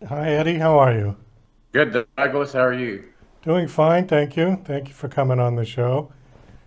Andy. How are you? Good, Douglas. How are you? Doing fine, thank you. Thank you for coming on the show.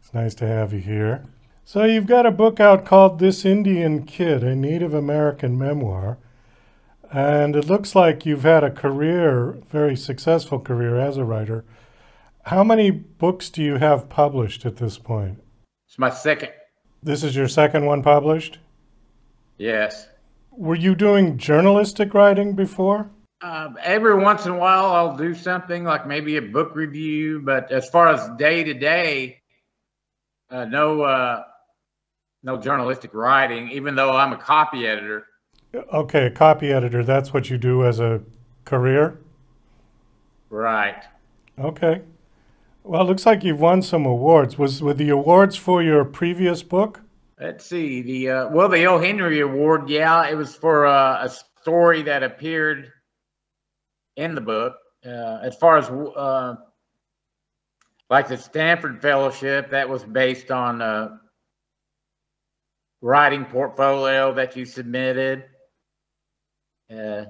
It's nice to have you here. So, you've got a book out called This Indian Kid, a Native American memoir. And it looks like you've had a career, very successful career as a writer. How many books do you have published at this point? It's my second. This is your second one published? Yes. Were you doing journalistic writing before? Uh, every once in a while, I'll do something like maybe a book review, but as far as day to day, no, uh, no journalistic writing. Even though I'm a copy editor. Okay, a copy editor. That's what you do as a career. Right. Okay. Well, it looks like you've won some awards. Was were the awards for your previous book? Let's see. The uh, well, the O. Henry Award. Yeah, it was for uh, a story that appeared in the book. Uh, as far as uh, like the Stanford Fellowship, that was based on a writing portfolio that you submitted. Uh,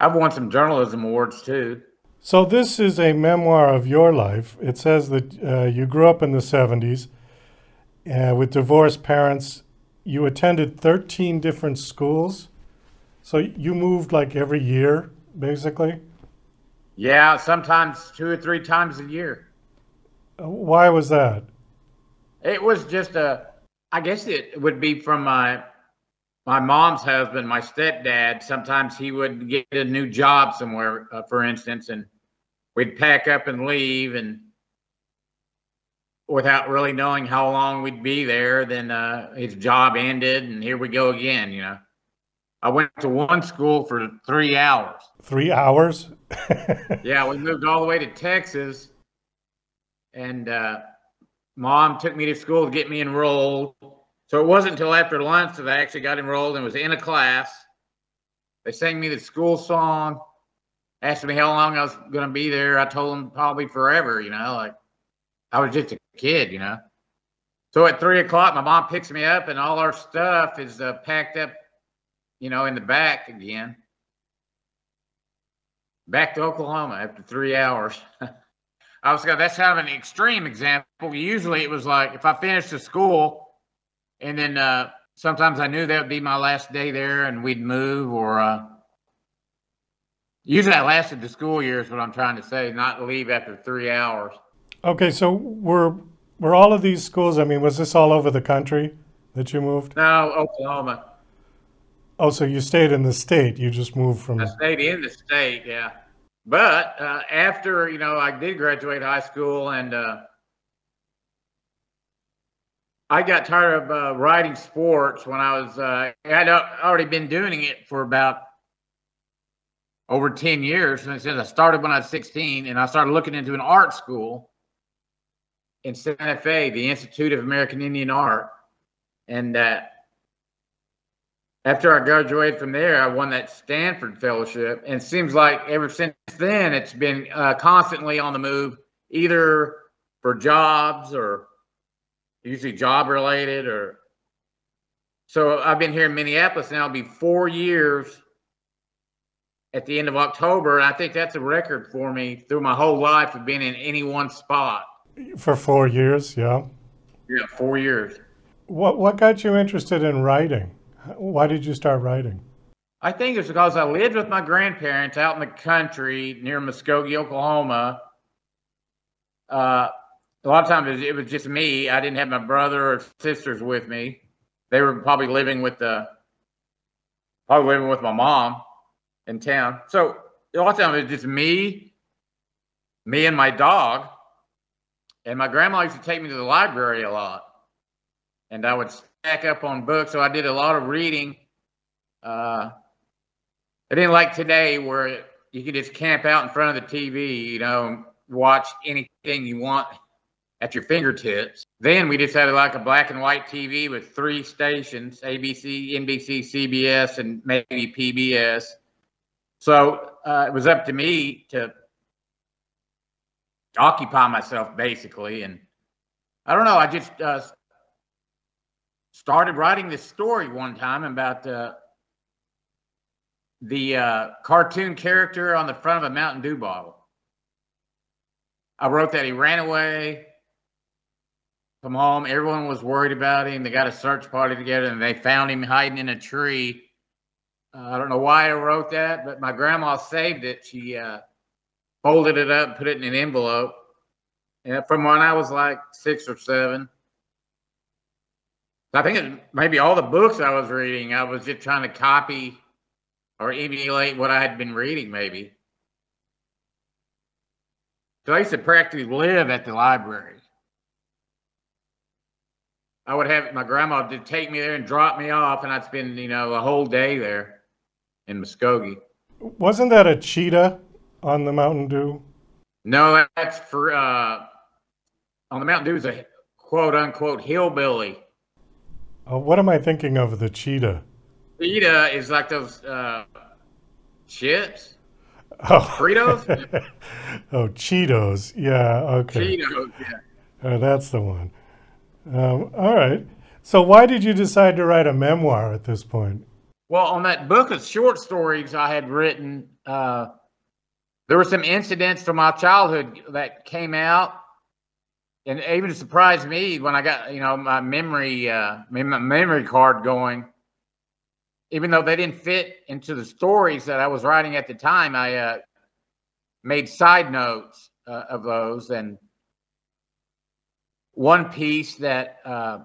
I've won some journalism awards too. So this is a memoir of your life. It says that uh, you grew up in the 70s uh, with divorced parents. You attended 13 different schools. So you moved like every year, basically? Yeah, sometimes two or three times a year. Why was that? It was just a, I guess it would be from my my mom's husband, my stepdad, sometimes he would get a new job somewhere, uh, for instance, and we'd pack up and leave, and without really knowing how long we'd be there, then uh, his job ended, and here we go again. You know, I went to one school for three hours. Three hours? yeah, we moved all the way to Texas, and uh, mom took me to school to get me enrolled so it wasn't until after lunch that I actually got enrolled and was in a class. They sang me the school song, asked me how long I was going to be there. I told them probably forever, you know, like I was just a kid, you know. So at three o'clock, my mom picks me up and all our stuff is uh, packed up, you know, in the back again. Back to Oklahoma after three hours. I was going, that's kind of an extreme example. Usually it was like if I finished the school, and then uh, sometimes I knew that would be my last day there, and we'd move. Or uh, usually I lasted the school year is what I'm trying to say, not leave after three hours. Okay, so were were all of these schools? I mean, was this all over the country that you moved? No, Oklahoma. Oh, so you stayed in the state. You just moved from. I stayed in the state, yeah. But uh, after you know, I did graduate high school, and uh, I got tired of uh, writing sports when I was, uh, I'd already been doing it for about over 10 years. Since I started when I was 16, and I started looking into an art school in Santa Fe, the Institute of American Indian Art. And uh, after I graduated from there, I won that Stanford Fellowship. And it seems like ever since then, it's been uh, constantly on the move, either for jobs or usually job related or so I've been here in Minneapolis now, it'll be four years at the end of October. And I think that's a record for me through my whole life of being in any one spot. For four years, yeah. Yeah, four years. What what got you interested in writing? Why did you start writing? I think it's because I lived with my grandparents out in the country near Muskogee, Oklahoma. Uh, a lot of times it was just me. I didn't have my brother or sisters with me. They were probably living with the probably living with my mom in town. So a lot of times it was just me, me and my dog. And my grandma used to take me to the library a lot. And I would stack up on books. So I did a lot of reading. Uh, I didn't like today where you could just camp out in front of the TV, you know, watch anything you want at your fingertips. Then we just had like a black and white TV with three stations ABC, NBC, CBS, and maybe PBS. So uh, it was up to me to occupy myself basically. And I don't know, I just uh, started writing this story one time about uh, the uh, cartoon character on the front of a Mountain Dew bottle. I wrote that he ran away from home. Everyone was worried about him. They got a search party together and they found him hiding in a tree. Uh, I don't know why I wrote that, but my grandma saved it. She uh, folded it up, put it in an envelope. And from when I was like six or seven. I think it, maybe all the books I was reading, I was just trying to copy or emulate what I had been reading, maybe. So I used to practically live at the library. I would have my grandma to take me there and drop me off, and I'd spend you know a whole day there in Muskogee. Wasn't that a cheetah on the Mountain Dew? No, that's for uh, on the Mountain Dew is a quote unquote hillbilly. Uh, what am I thinking of the cheetah? Cheetah is like those uh, chips. Oh. Fritos? oh, Cheetos. Yeah, okay. Cheetos, yeah. Uh, that's the one. Um, all right. So, why did you decide to write a memoir at this point? Well, on that book of short stories I had written, uh, there were some incidents from my childhood that came out, and it even surprised me when I got you know my memory uh, my memory card going. Even though they didn't fit into the stories that I was writing at the time, I uh, made side notes uh, of those and one piece that uh,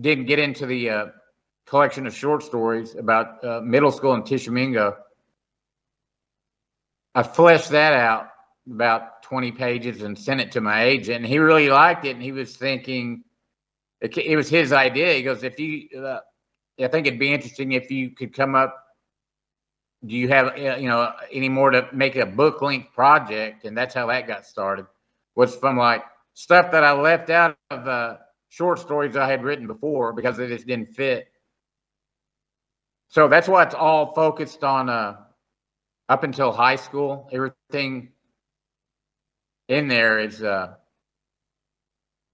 didn't get into the uh, collection of short stories about uh, middle school in Tishomingo. I fleshed that out about 20 pages and sent it to my agent, and he really liked it. And he was thinking, it, it was his idea. He goes, "If you, uh, I think it'd be interesting if you could come up. Do you have, uh, you know, any more to make a book length project?" And that's how that got started. Was from like stuff that I left out of the short stories I had written before because they just didn't fit. So that's why it's all focused on uh, up until high school. Everything in there is uh,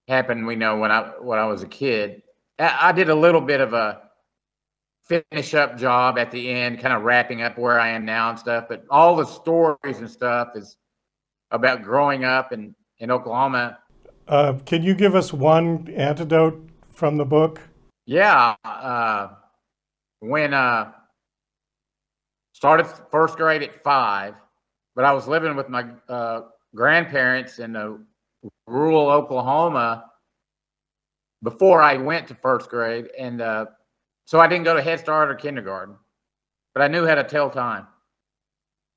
happened. We know when I when I was a kid. I, I did a little bit of a finish up job at the end, kind of wrapping up where I am now and stuff. But all the stories and stuff is about growing up in in Oklahoma uh, can you give us one antidote from the book? Yeah. Uh, when uh, started first grade at five, but I was living with my uh, grandparents in uh, rural Oklahoma before I went to first grade, and uh, so I didn't go to Head Start or kindergarten, but I knew how to tell time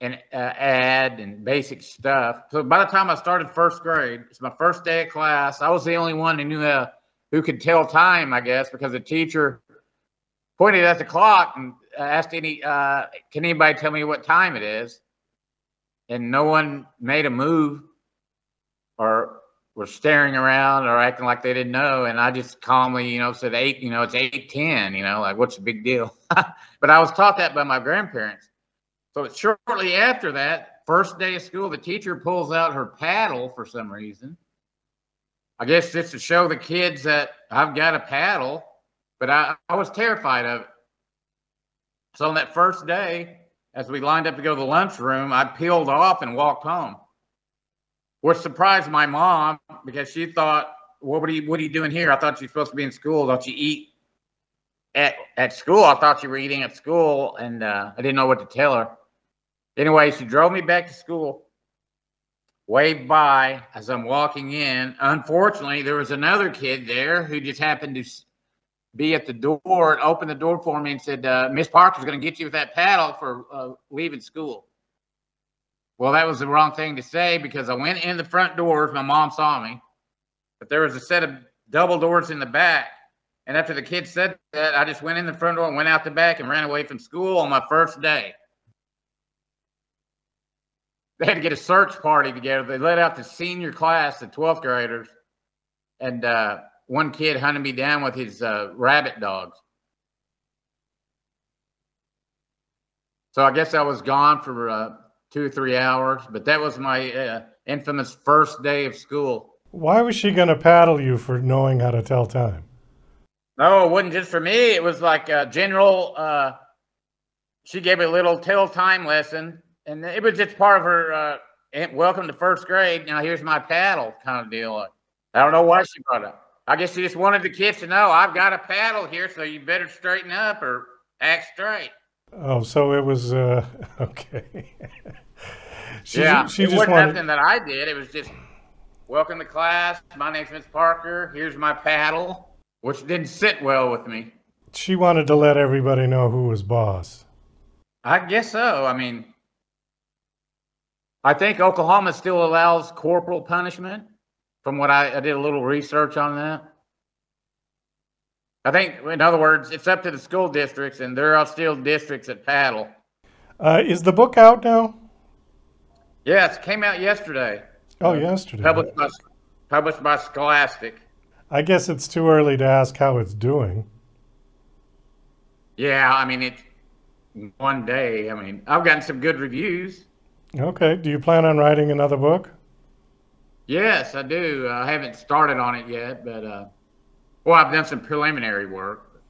and uh, add and basic stuff. So by the time I started first grade, it's my first day of class. I was the only one who knew how, who could tell time, I guess, because the teacher pointed at the clock and asked any, uh, can anybody tell me what time it is? And no one made a move or was staring around or acting like they didn't know. And I just calmly, you know, said eight, you know, it's eight ten, you know, like what's the big deal? but I was taught that by my grandparents. So shortly after that, first day of school, the teacher pulls out her paddle for some reason. I guess just to show the kids that I've got a paddle, but I, I was terrified of it. So on that first day, as we lined up to go to the lunchroom, I peeled off and walked home, which surprised my mom because she thought, "What are you? What are you doing here? I thought you were supposed to be in school. Don't you eat at at school? I thought you were eating at school." And uh, I didn't know what to tell her. Anyway, she drove me back to school, waved by as I'm walking in. Unfortunately, there was another kid there who just happened to be at the door and opened the door for me and said, uh, Miss Parker's going to get you with that paddle for uh, leaving school. Well, that was the wrong thing to say because I went in the front doors. My mom saw me, but there was a set of double doors in the back. And after the kid said that, I just went in the front door and went out the back and ran away from school on my first day they had to get a search party together. They let out the senior class, the 12th graders, and uh, one kid hunted me down with his uh, rabbit dogs. So I guess I was gone for uh, two or three hours, but that was my uh, infamous first day of school. Why was she going to paddle you for knowing how to tell time? No, it wasn't just for me. It was like a general uh, she gave a little tell time lesson, and it was just part of her uh, welcome to first grade. Now here's my paddle kind of deal. I don't know why she brought it up. I guess she just wanted the kids to know I've got a paddle here, so you better straighten up or act straight. Oh, so it was uh, okay. she, yeah, she it just wasn't wanted... nothing that I did. It was just welcome to class. My name's Miss Parker. Here's my paddle, which didn't sit well with me. She wanted to let everybody know who was boss. I guess so. I mean, I think Oklahoma still allows corporal punishment. From what I, I did a little research on that. I think, in other words, it's up to the school districts, and there are still districts that paddle. Uh, is the book out now? Yes, came out yesterday. Oh, uh, yesterday. Published by, published by Scholastic. I guess it's too early to ask how it's doing. Yeah, I mean, it's one day. I mean, I've gotten some good reviews. Okay. Do you plan on writing another book? Yes, I do. I haven't started on it yet, but uh, well, I've done some preliminary work.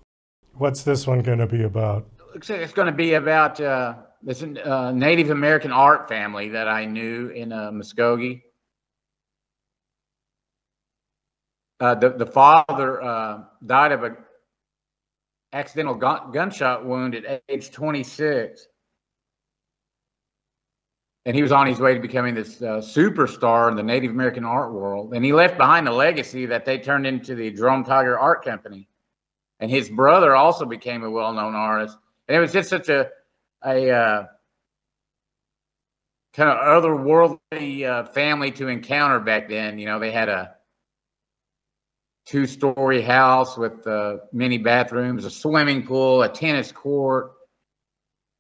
What's this one going to be about? It's going to be about uh, this uh, Native American art family that I knew in uh, Muskogee. Uh, the the father uh, died of a accidental gun, gunshot wound at age 26 and he was on his way to becoming this uh, superstar in the Native American art world. And he left behind a legacy that they turned into the Jerome Tiger Art Company. And his brother also became a well-known artist. And it was just such a a uh, kind of otherworldly uh, family to encounter back then. You know, they had a two-story house with uh, many bathrooms, a swimming pool, a tennis court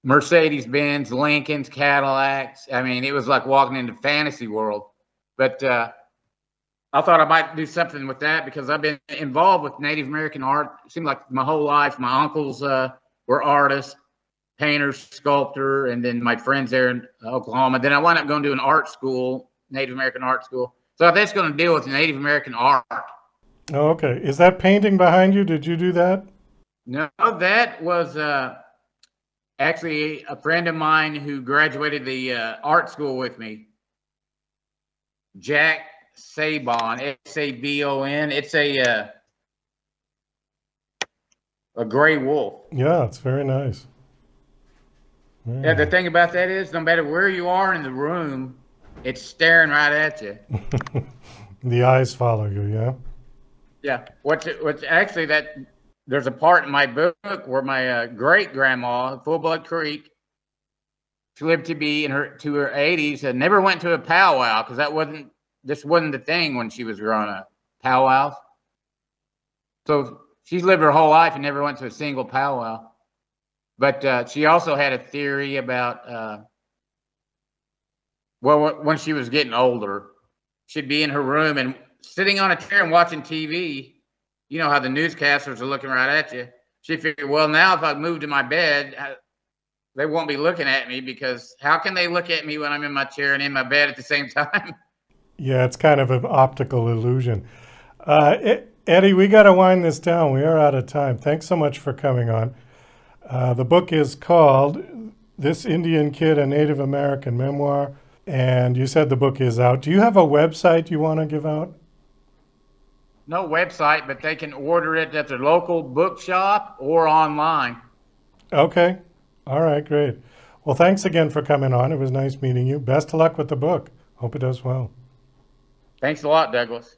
Mercedes Benz, Lincolns, Cadillacs. I mean, it was like walking into fantasy world. But uh, I thought I might do something with that because I've been involved with Native American art. It seemed like my whole life. My uncles uh, were artists, painters, sculptor, and then my friends there in Oklahoma. Then I wound up going to an art school, Native American art school. So I think it's going to deal with Native American art. Oh, okay. Is that painting behind you? Did you do that? No, that was. Uh, actually a friend of mine who graduated the uh, art school with me, Jack Sabon, S A B O N. It's a uh, a gray wolf. Yeah, it's very nice. Yeah. yeah, the thing about that is, no matter where you are in the room, it's staring right at you. the eyes follow you. Yeah. Yeah. What's what's actually that there's a part in my book where my uh, great grandma, Full Blood Creek, she lived to be in her to her 80s and never went to a powwow because that wasn't this wasn't the thing when she was growing up. Powwows. So she's lived her whole life and never went to a single powwow. But uh, she also had a theory about uh, well, when she was getting older, she'd be in her room and sitting on a chair and watching TV you know how the newscasters are looking right at you. She figured, well, now if I move to my bed, they won't be looking at me because how can they look at me when I'm in my chair and in my bed at the same time? Yeah, it's kind of an optical illusion. Uh, Eddie, we got to wind this down. We are out of time. Thanks so much for coming on. Uh, the book is called This Indian Kid, a Native American Memoir. And you said the book is out. Do you have a website you want to give out? No website, but they can order it at their local bookshop or online. Okay. All right, great. Well, thanks again for coming on. It was nice meeting you. Best of luck with the book. Hope it does well. Thanks a lot, Douglas.